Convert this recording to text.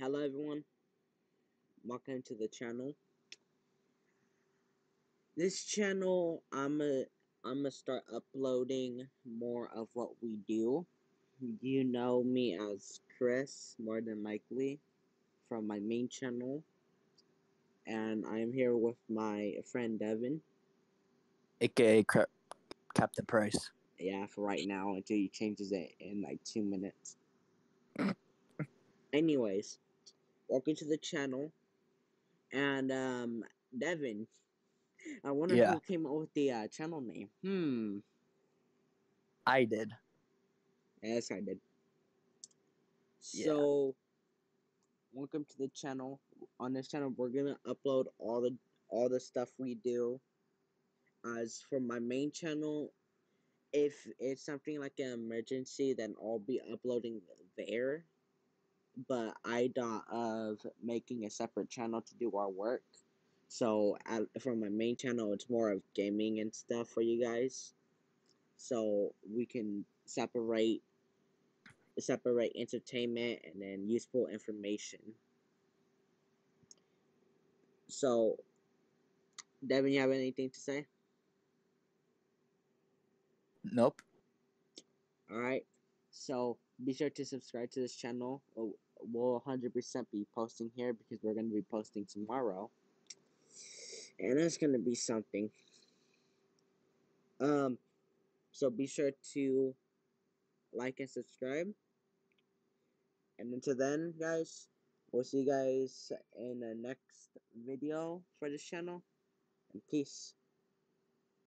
Hello everyone, welcome to the channel. This channel, I'm a, I'm gonna start uploading more of what we do. You know me as Chris, more than likely, from my main channel. And I'm here with my friend Devin. aka Cra- Captain Price. Yeah, for right now until he changes it in like two minutes. Anyways, welcome to the channel. And um Devin, I wonder Yeah. who came up with the uh, channel name. Hmm. I did. Yes, I did. Yeah. So, welcome to the channel. On this channel, we're gonna upload all the all the stuff we do. As for my main channel, if it's something like an emergency, then I'll be uploading there. But I thought of making a separate channel to do our work. So, at, for my main channel, it's more of gaming and stuff for you guys. So we can separate separate entertainment and then useful information. So, Devin, you have anything to say? Nope. All right. So be sure to subscribe to this channel. We'll- We'll 100% be posting here because we're going to be posting tomorrow, and it's going to be something. Um, so be sure to like and subscribe. And until then, guys, we'll see you guys in the next video for this channel. And peace.